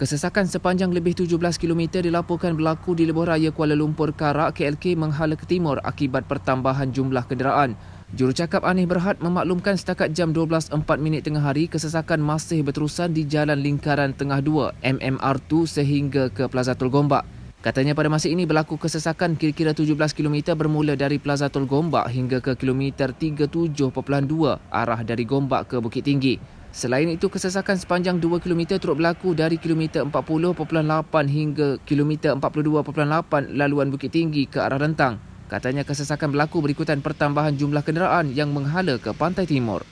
Kesesakan sepanjang lebih 17 km dilaporkan berlaku di lebuh raya Kuala Lumpur Karak KLK menghala ke timur akibat pertambahan jumlah kenderaan. Jurucakap Anih Berhad memaklumkan setakat jam 12.04 minit tengah hari kesesakan masih berterusan di Jalan Lingkaran Tengah 2 MMR2 sehingga ke Plaza Tul Gombak. Katanya pada masa ini berlaku kesesakan kira-kira 17 km bermula dari Plaza Tul Gombak hingga ke kilometer 37.2 arah dari Gombak ke Bukit Tinggi. Selain itu, kesesakan sepanjang 2 km turut berlaku dari kilometer 40.8 hingga kilometer 42.8 laluan Bukit Tinggi ke arah Rentang. Katanya kesesakan berlaku berikutan pertambahan jumlah kenderaan yang menghala ke pantai timur.